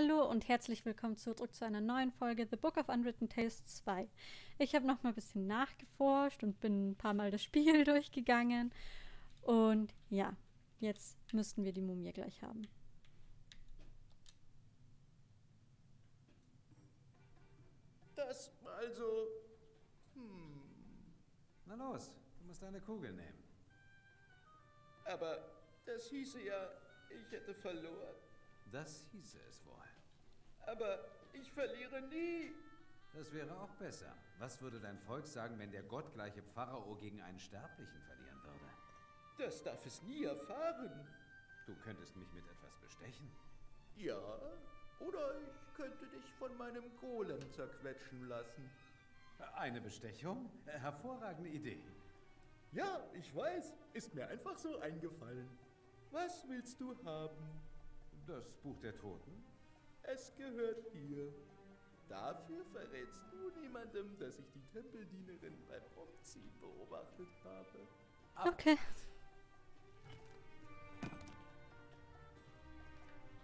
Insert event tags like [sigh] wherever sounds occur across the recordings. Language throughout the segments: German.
Hallo und herzlich willkommen zurück zu einer neuen Folge The Book of Unwritten Tales 2. Ich habe noch mal ein bisschen nachgeforscht und bin ein paar Mal das Spiel [laughs] durchgegangen. Und ja, jetzt müssten wir die Mumie gleich haben. Das also. Na los, du musst eine Kugel nehmen. Aber das hieße ja, ich hätte verloren. Das hieße es wohl. Aber ich verliere nie. Das wäre auch besser. Was würde dein Volk sagen, wenn der gottgleiche Pharao gegen einen Sterblichen verlieren würde? Das darf es nie erfahren. Du könntest mich mit etwas bestechen. Ja, oder ich könnte dich von meinem Golem zerquetschen lassen. Eine Bestechung? Hervorragende Idee. Ja, ich weiß. Ist mir einfach so eingefallen. Was willst du haben? Das Buch der Toten? Es gehört dir. Dafür verrätst du niemandem, dass ich die Tempeldienerin beim Umziehen beobachtet habe. Okay.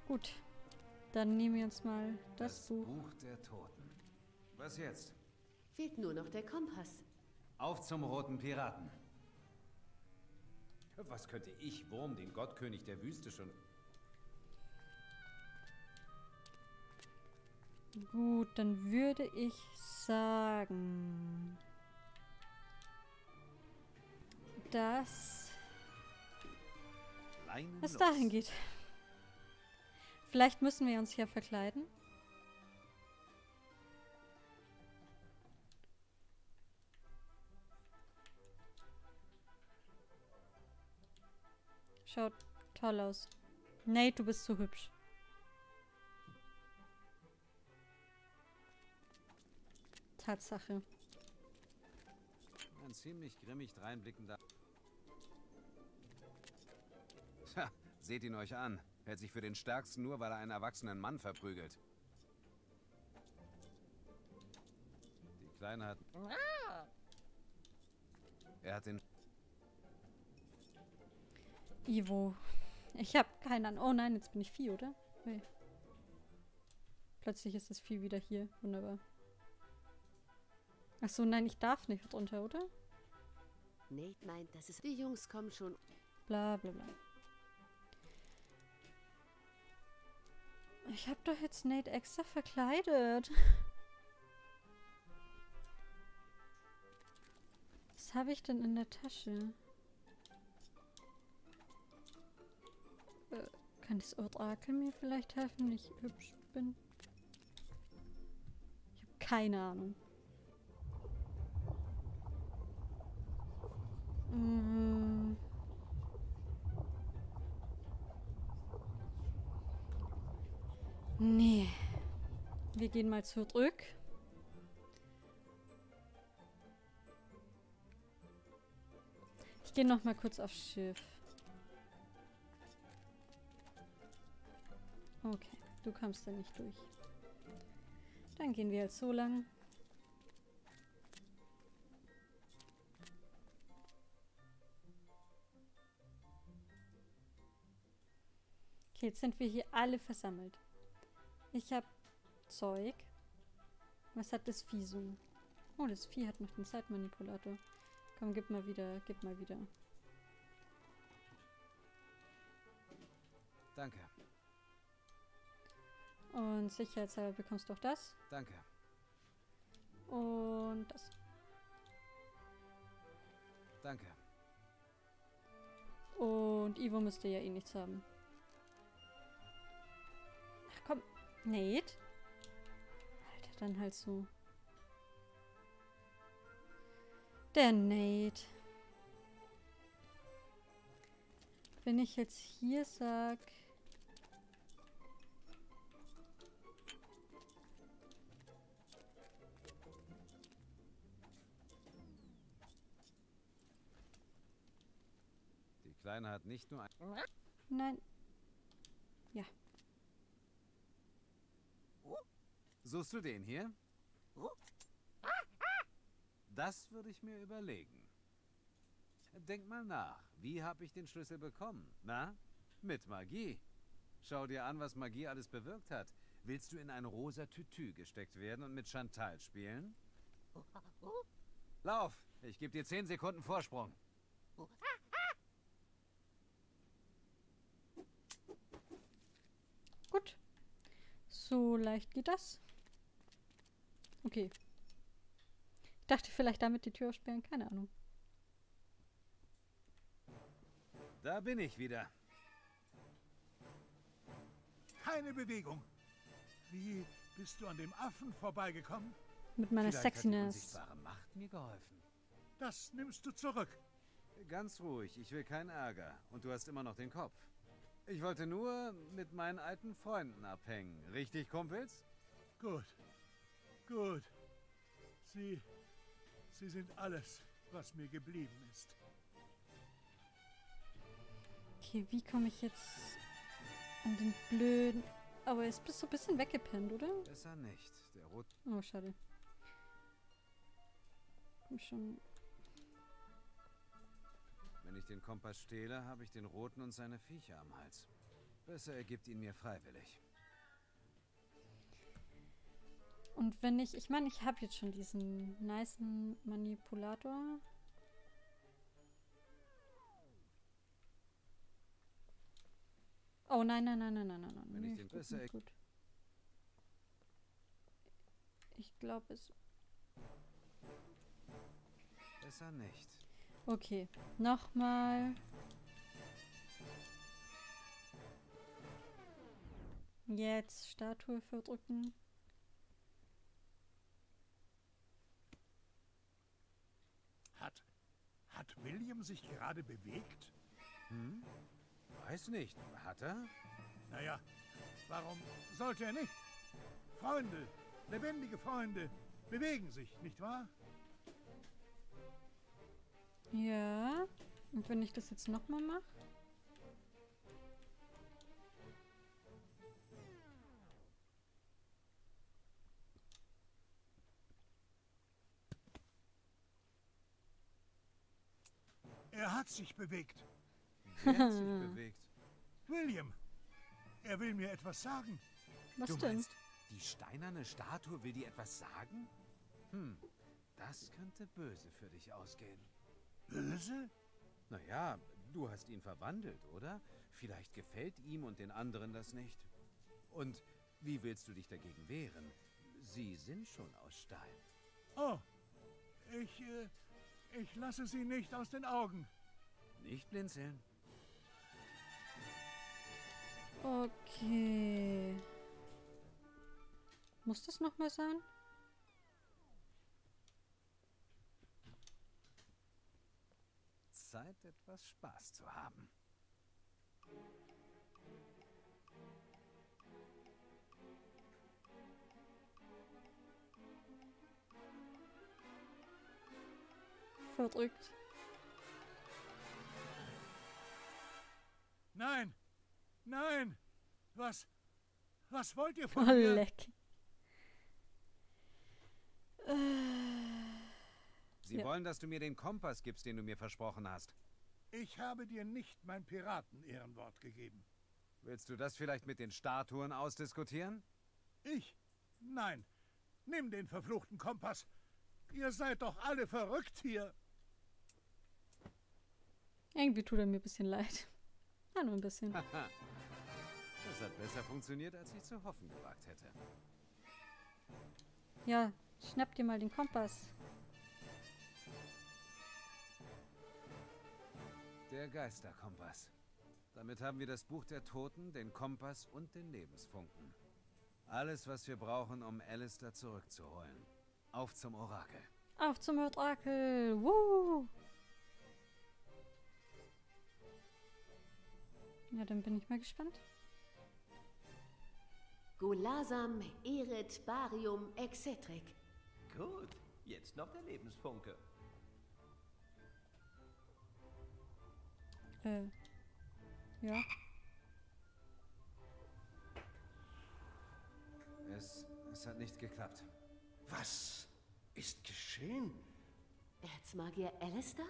Gut. Dann nehmen wir uns mal das, Buch. Buch der Toten. Was jetzt? Fehlt nur noch der Kompass. Auf zum roten Piraten. Was könnte ich, Wurm, den Gottkönig der Wüste schon... Gut, dann würde ich sagen, dass Leinen es dahin geht. Vielleicht müssen wir uns hier verkleiden. Schaut toll aus. Nate, du bist zu hübsch. Tatsache. Ein ziemlich grimmig dreinblickender... Tja, seht ihn euch an. Hält sich für den Stärksten nur, weil er einen erwachsenen Mann verprügelt. Die Kleine hat... Er hat den... Ivo. Ich hab keinen an. Oh nein, jetzt bin ich Vieh, oder? Nee. Plötzlich ist das Vieh wieder hier. Wunderbar. Ach so, nein, ich darf nicht drunter, oder? Nate meint, dass es. Die Jungs kommen schon. Bla bla bla. Ich hab doch jetzt Nate extra verkleidet. Was habe ich denn in der Tasche? Äh, kann das Orakel mir vielleicht helfen, wenn ich hübsch bin? Ich habe keine Ahnung. Mm. Nee. Wir gehen mal zurück. Ich gehe noch mal kurz aufs Schiff. Okay, du kommst da nicht durch. Dann gehen wir halt so lang. Jetzt sind wir hier alle versammelt. Ich habe Zeug. Was hat das Vieh so? Oh, das Vieh hat noch den Zeitmanipulator. Komm, gib mal wieder, gib mal wieder. Danke, Und sicherheitshalber bekommst du auch das. danke. Und das. Danke. Und Ivo müsste ja eh nichts haben. Nate. Alter, dann halt so. Der Nate. Wenn ich jetzt hier sag... Die Kleine hat nicht nur ein... Nein. Suchst du den hier? Das würde ich mir überlegen. Denk mal nach. Wie habe ich den Schlüssel bekommen? Na? Mit Magie. Schau dir an, was Magie alles bewirkt hat. Willst du in ein rosa Tütü gesteckt werden und mit Chantal spielen? Lauf! Ich gebe dir 10 Sekunden Vorsprung. Gut. So leicht geht das. Okay. Ich dachte vielleicht damit die Tür aufsperren, keine Ahnung. Da bin ich wieder. Keine Bewegung. Wie bist du an dem Affen vorbeigekommen? Mit meiner Vielleicht hat die Sexiness. unsichtbare Macht mir geholfen. Das nimmst du zurück. Ganz ruhig, ich will keinen Ärger. Und du hast immer noch den Kopf. Ich wollte nur mit meinen alten Freunden abhängen. Richtig, Kumpels? Gut. Gut. Sie. Sie sind alles, was mir geblieben ist. Okay, wie komme ich jetzt an den blöden... Aber jetzt bist du ein bisschen weggepinnt, oder? Besser nicht. Der Rot Oh, schade. Komm schon. Wenn ich den Kompass stehle, habe ich den Roten und seine Viecher am Hals. Besser er gibt ihn mir freiwillig. Und wenn ich... Ich meine, ich habe jetzt schon diesen nicen Manipulator. Oh, nein, nein, nein, nein, nein, nein, nein. Wenn ich den gut, besser nicht gut. Ich glaube es... Besser nicht. Okay, nochmal. Jetzt Statue verdrücken. Hat William sich gerade bewegt? Hm? Weiß nicht. Hat er? Naja, warum sollte er nicht? Freunde, lebendige Freunde, bewegen sich, nicht wahr? Ja. Und wenn ich das jetzt nochmal mache? Hat sich bewegt. Wer hat sich [laughs] bewegt? William, er will mir etwas sagen. Was du denn? meinst, die steinerne Statue will dir etwas sagen? Hm, das könnte böse für dich ausgehen. Böse? Naja, du hast ihn verwandelt, oder? Vielleicht gefällt ihm und den anderen das nicht. Und wie willst du dich dagegen wehren? Sie sind schon aus Stein. Oh, ich, äh, ich lasse sie nicht aus den Augen. Nicht blinzeln. Okay. Muss das nochmal sein? Zeit, etwas Spaß zu haben. Verdrückt. Nein, nein. Was, was wollt ihr Oh, von mir? leck. Sie Ja. wollen, dass du mir den Kompass gibst, den du mir versprochen hast. Ich habe dir nicht mein Piraten-Ehrenwort gegeben. Willst du das vielleicht mit den Statuen ausdiskutieren? Ich? Nein. Nimm den verfluchten Kompass. Ihr seid doch alle verrückt hier. irgendwie tut er mir ein bisschen leid. Ja, nur ein bisschen. [laughs] Das hat besser funktioniert, als ich zu hoffen gewagt hätte. Ja, schnapp dir mal den Kompass. Der Geisterkompass. Damit haben wir das Buch der Toten, den Kompass und den Lebensfunken. Alles, was wir brauchen, um Alistair zurückzuholen. Auf zum Orakel. Auf zum Orakel. Woo! Ja, dann bin ich mal gespannt. Gulasam, Eret, Barium, Exetrek. Gut, jetzt noch der Lebensfunke. Äh. Ja. Es, es hat nicht geklappt. Was ist geschehen? Erzmagier Alistair?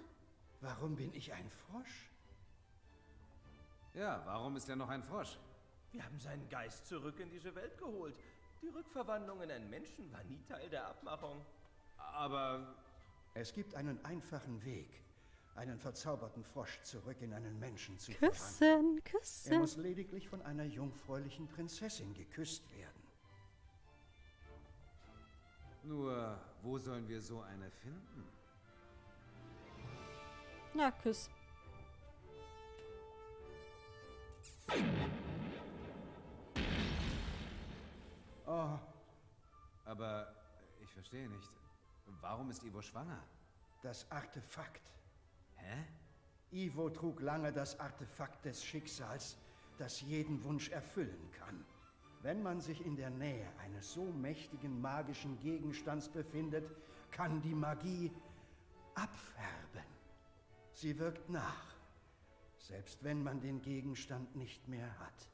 Warum bin ich ein Frosch? Ja, warum ist er noch ein Frosch? Wir haben seinen Geist zurück in diese Welt geholt. Die Rückverwandlung in einen Menschen war nie Teil der Abmachung. Aber Es gibt einen einfachen Weg, einen verzauberten Frosch zurück in einen Menschen zu verwandeln. Küssen, Er muss küssen. lediglich von einer jungfräulichen Prinzessin geküsst werden. nur, wo sollen wir so eine finden? Na, küss. Oh, Aber ich verstehe nicht. Warum ist Ivo schwanger? das Artefakt. Hä? Ivo trug lange das Artefakt des Schicksals, das jeden Wunsch erfüllen kann. Wenn man sich in der Nähe eines so mächtigen magischen Gegenstands befindet, kann die Magie abfärben. Sie wirkt nach, selbst wenn man den Gegenstand nicht mehr hat.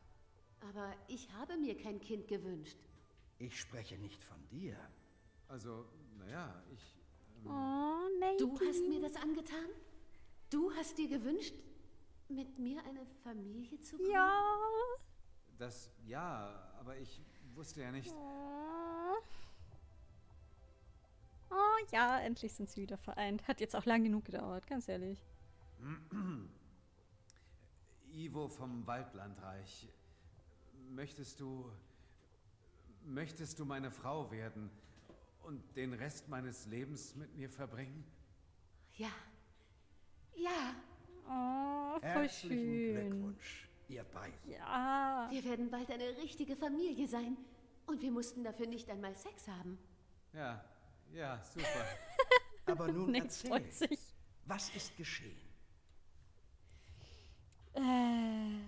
Aber ich habe mir kein Kind gewünscht. Ich spreche nicht von dir. Also, naja, ich. Oh, nee. Du hast mir das angetan? Du hast dir gewünscht, mit mir eine Familie zu gründen? Ja. Das, ja, aber ich wusste ja nicht. Oh. oh ja, endlich sind sie wieder vereint. Hat jetzt auch lang genug gedauert, ganz ehrlich. [clears throat] Ivo vom Waldlandreich. Möchtest du. Möchtest du meine Frau werden und den Rest meines Lebens mit mir verbringen? Ja. Ja, Oh, voll Herzlichen schön. Glückwunsch, ihr beiden. Ja. wir werden bald eine richtige Familie sein. Und wir mussten dafür nicht einmal Sex haben. Ja, ja, super. [laughs] Aber nun erzähl, was ist geschehen? Äh,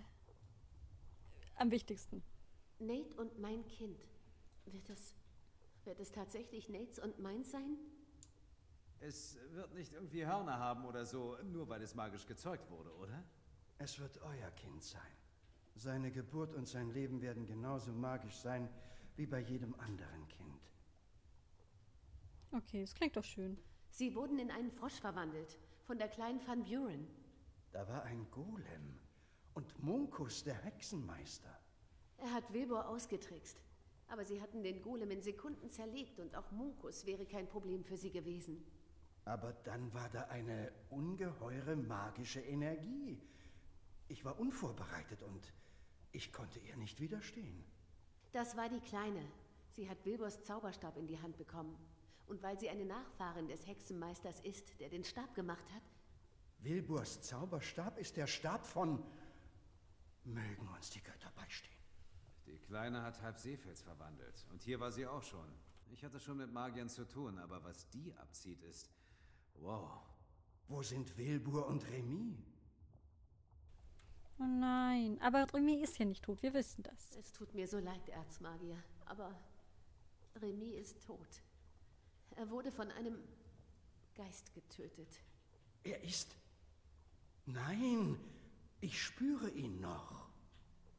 am wichtigsten. Nate und mein Kind. Wird es. Wird es tatsächlich Nates und meins sein? Es wird nicht irgendwie Hörner haben oder so, nur weil es magisch gezeugt wurde, oder? Es wird euer Kind sein. Seine Geburt und sein Leben werden genauso magisch sein wie bei jedem anderen Kind. Okay, es klingt doch schön. Sie wurden in einen Frosch verwandelt. Von der kleinen Van Buren. Da war ein Golem und Munkus, der Hexenmeister. Er hat Wilbur ausgetrickst. Aber sie hatten den Golem in Sekunden zerlegt und auch Munkus wäre kein Problem für sie gewesen. Aber dann war da eine ungeheure magische Energie. Ich war unvorbereitet und ich konnte ihr nicht widerstehen. Das war die Kleine. Sie hat Wilburs Zauberstab in die Hand bekommen. Und weil sie eine Nachfahrin des Hexenmeisters ist, der den Stab gemacht hat, Wilburs Zauberstab ist der Stab von... Mögen uns die Götter beistehen. Die Kleine hat halb Seefels verwandelt. Und hier war sie auch schon. Ich hatte schon mit Magiern zu tun, aber was die abzieht ist. Wow. Wo sind Wilbur und Remy? Oh nein, aber Remy ist ja nicht tot, wir wissen das. es tut mir so leid, Erzmagier, aber Remy ist tot. Er wurde von einem Geist getötet. Er ist... Nein, ich spüre ihn noch.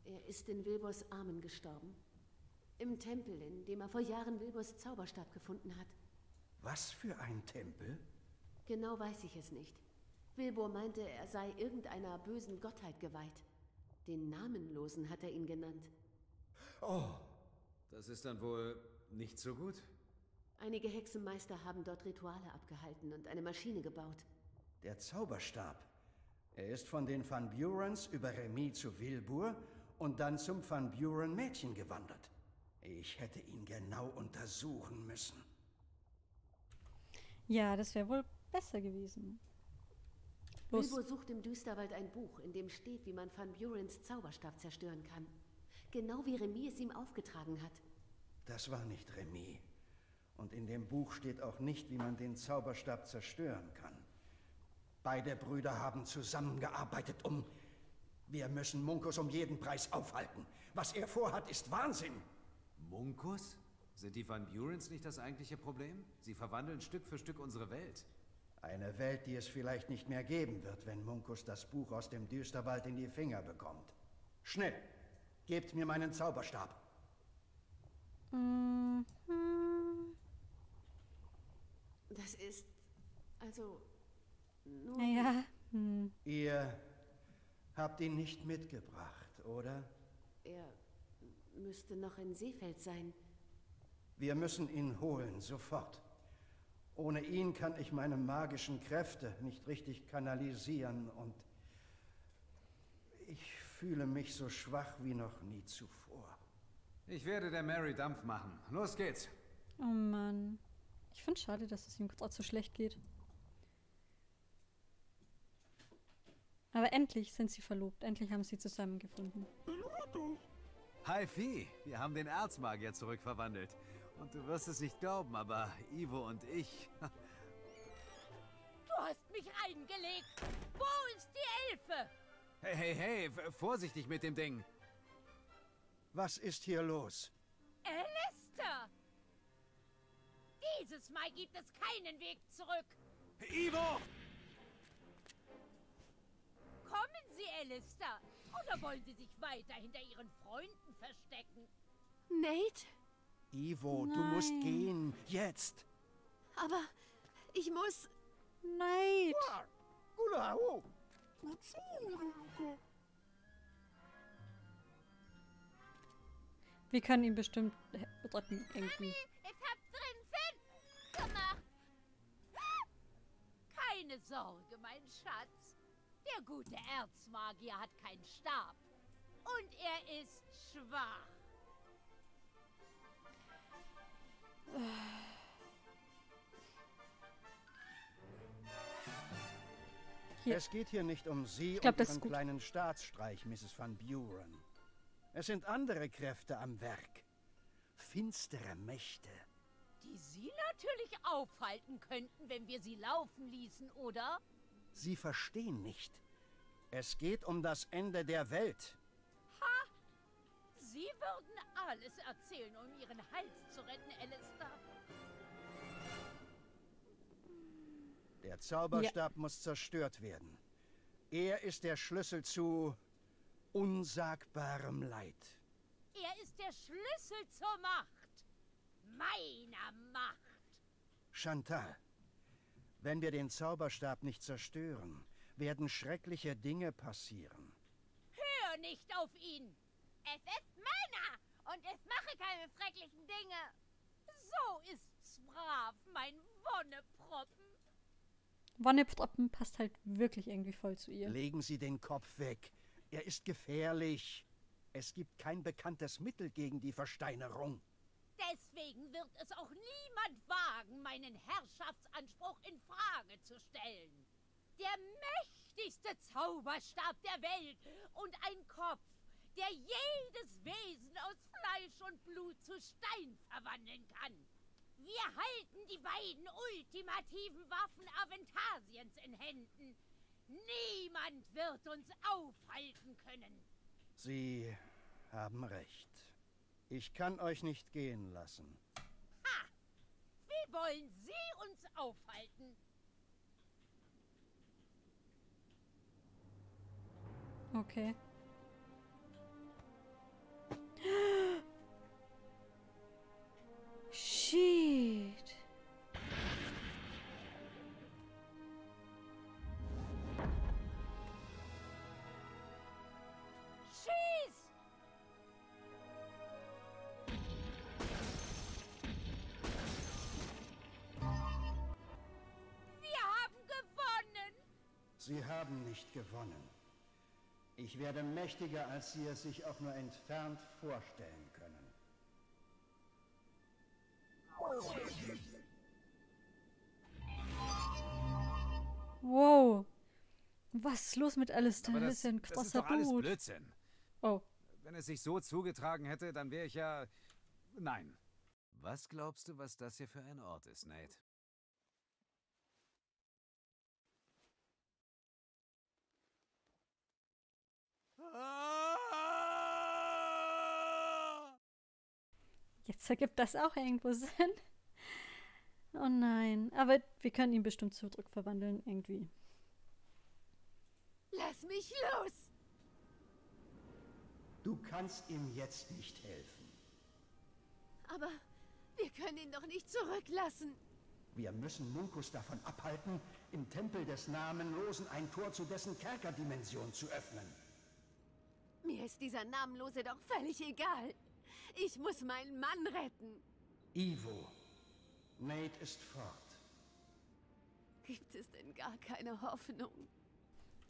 Er ist in Wilburs Armen gestorben. Im Tempel, in dem er vor Jahren Wilburs Zauberstab gefunden hat. Was für ein Tempel? Genau weiß ich es nicht. Wilbur meinte, er sei irgendeiner bösen Gottheit geweiht. Den Namenlosen hat er ihn genannt. Oh, Das ist dann wohl nicht so gut? Einige Hexenmeister haben dort Rituale abgehalten und eine Maschine gebaut. der Zauberstab. Er ist von den Van Burens über Remy zu Wilbur und dann zum Van Buren Mädchen gewandert. Ich hätte ihn genau untersuchen müssen. Ja, das wäre wohl besser gewesen. Los. Wilbur sucht im Düsterwald ein Buch, in dem steht, wie man Van Burens Zauberstab zerstören kann. Genau wie Remy es ihm aufgetragen hat. Das war nicht Remy. Und in dem Buch steht auch nicht, wie man den Zauberstab zerstören kann. Beide Brüder haben zusammengearbeitet, um... Wir müssen Munkus um jeden Preis aufhalten. Was er vorhat, ist Wahnsinn. Munkus? Sind die Van Burens nicht das eigentliche Problem? Sie verwandeln Stück für Stück unsere Welt. Eine Welt, die es vielleicht nicht mehr geben wird, wenn Munkus das Buch aus dem Düsterwald in die Finger bekommt. Schnell, gebt mir meinen Zauberstab. Mhm. Das ist. Also. Naja, hm. Ihr habt ihn nicht mitgebracht, oder? Er müsste noch in Seefeld sein. Wir müssen ihn holen, sofort. Ohne ihn kann ich meine magischen Kräfte nicht richtig kanalisieren und ich fühle mich so schwach wie noch nie zuvor. Ich werde der Mary Dampf machen. Los geht's. Oh Mann. Ich finde schade, dass es ihm gerade so schlecht geht. Aber endlich sind sie verlobt. Endlich haben sie zusammengefunden. Hi Vieh, wir haben den Erzmagier zurückverwandelt. Und du wirst es nicht glauben, aber Ivo und ich. [laughs] Du hast mich reingelegt. Wo ist die Elfe? Hey, hey, hey, vorsichtig mit dem Ding. Was ist hier los? Alistair! Dieses Mal gibt es keinen Weg zurück. Ivo! Alistair. Oder wollen Sie sich weiter hinter Ihren Freunden verstecken? Nate? Ivo, du musst Nein. gehen. Jetzt. Aber ich muss. Nein! Wir können ihn bestimmt retten, irgendwie. Ich hab's drin fest gemacht. Keine Sorge, mein Schatz. Der gute Erzmagier hat keinen Stab. Und er ist schwach. Hier. Es geht hier nicht um Sie glaub, und Ihren kleinen Staatsstreich, Mrs. Van Buren. Es sind andere Kräfte am Werk. Finstere Mächte. Die Sie natürlich aufhalten könnten, wenn wir sie laufen ließen, oder? Sie verstehen nicht. Es geht um das Ende der Welt. Sie würden alles erzählen, um Ihren Hals zu retten, Alistair. Der Zauberstab muss zerstört werden. Er ist der Schlüssel zu unsagbarem Leid. Er ist der Schlüssel zur Macht. Meiner Macht. Chantal, wenn wir den Zauberstab nicht zerstören, werden schreckliche Dinge passieren. Hör nicht auf ihn. Es ist meiner und ich mache keine schrecklichen Dinge. So ist's brav, mein Wonneproppen. Wonneproppen passt halt wirklich irgendwie voll zu ihr. Legen Sie den Kopf weg. Er ist gefährlich. Es gibt kein bekanntes Mittel gegen die Versteinerung. Deswegen wird es auch niemand wagen, meinen Herrschaftsanspruch in Frage zu stellen. Der mächtigste Zauberstab der Welt und ein Kopf, der jedes Wesen aus Fleisch und Blut zu Stein verwandeln kann. Wir halten die beiden ultimativen Waffen Aventasiens in Händen. Niemand wird uns aufhalten können. Sie haben recht. Ich kann euch nicht gehen lassen. Ha! Wie wollen Sie uns aufhalten? Okay. [gasps] Shit. Sie haben nicht gewonnen. Ich werde mächtiger, als Sie es sich auch nur entfernt vorstellen können. Wow. Was ist los mit Alistair? Das das, ist ja ein das ist krasser doch alles Dude. Blödsinn. Oh. Wenn es sich so zugetragen hätte, dann wäre ich ja... Nein. Was glaubst du, was das hier für ein Ort ist, Nate? Jetzt ergibt das auch irgendwo [laughs] Sinn. Oh nein. Aber wir können ihn bestimmt zurückverwandeln, irgendwie. Lass mich los! Du kannst ihm jetzt nicht helfen. Aber wir können ihn doch nicht zurücklassen. Wir müssen Munkus davon abhalten, im Tempel des Namenlosen ein Tor zu dessen Kerkerdimension zu öffnen. Mir ist dieser Namenlose doch völlig egal. Ich muss meinen Mann retten. Ivo, Nate ist fort. Gibt es denn gar keine Hoffnung?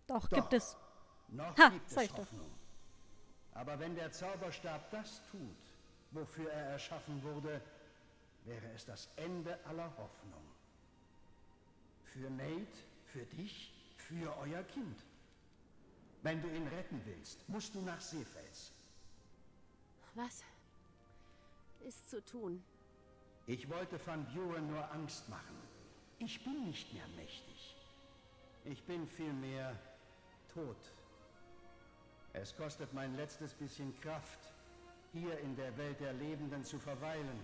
Doch, Doch. gibt es. Noch Ha, gibt es ich doch. Hoffnung. Aber wenn der Zauberstab das tut, wofür er erschaffen wurde, wäre es das Ende aller Hoffnung. Für Nate, für dich, für euer Kind. Wenn du ihn retten willst, musst du nach Seefels. Was ist zu tun? Ich wollte Van Buren nur Angst machen. Ich bin nicht mehr mächtig. Ich bin vielmehr tot. Es kostet mein letztes bisschen Kraft, hier in der Welt der Lebenden zu verweilen.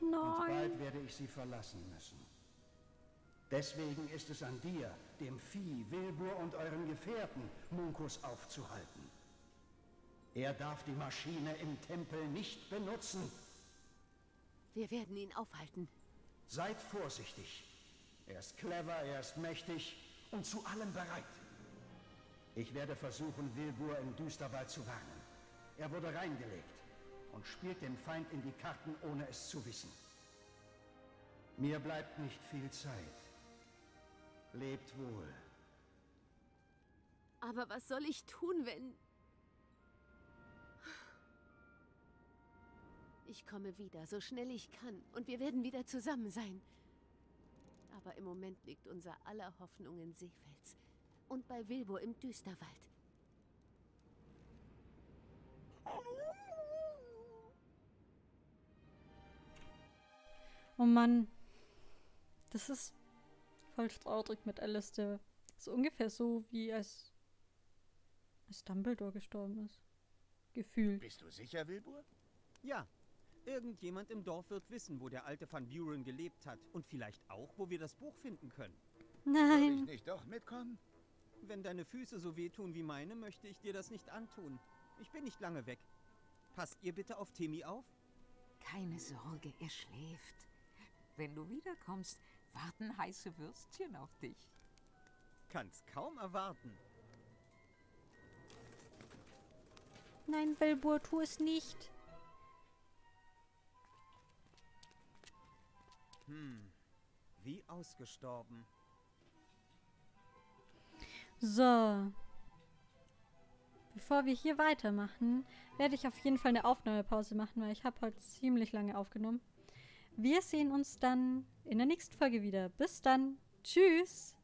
Und Nein. bald werde ich sie verlassen müssen. Deswegen ist es an dir, dem Vieh, Wilbur und euren Gefährten Munkus aufzuhalten. Er darf die Maschine im Tempel nicht benutzen. Wir werden ihn aufhalten. Seid vorsichtig. Er ist clever, er ist mächtig und zu allem bereit. Ich werde versuchen, Wilbur im Düsterwald zu warnen. Er wurde reingelegt und spielt dem Feind in die Karten, ohne es zu wissen. Mir bleibt nicht viel Zeit. Lebt wohl. Aber was soll ich tun, wenn... Ich komme wieder, so schnell ich kann, und wir werden wieder zusammen sein. Aber im Moment liegt unser aller Hoffnung in Seefels und bei Wilbur im Düsterwald. Oh Mann. Das ist voll traurig mit Alistair. Das ist ungefähr so, wie als, als Dumbledore gestorben ist. Gefühlt. Bist du sicher, Wilbur? Ja. Irgendjemand im Dorf wird wissen, wo der alte Van Buren gelebt hat. Und vielleicht auch, wo wir das Buch finden können. Soll ich Nein. nicht doch mitkommen? Wenn deine Füße so wehtun wie meine, möchte ich dir das nicht antun. Ich bin nicht lange weg. Passt ihr bitte auf Timmy auf? Keine Sorge, er schläft. Wenn du wiederkommst, warten heiße Würstchen auf dich. Kann's kaum erwarten. Nein, Wilbur, tu es nicht. Hm. Wie ausgestorben. So. Bevor wir hier weitermachen, werde ich auf jeden Fall eine Aufnahmepause machen, weil ich habe heute ziemlich lange aufgenommen. Wir sehen uns dann in der nächsten Folge wieder. Bis dann. Tschüss.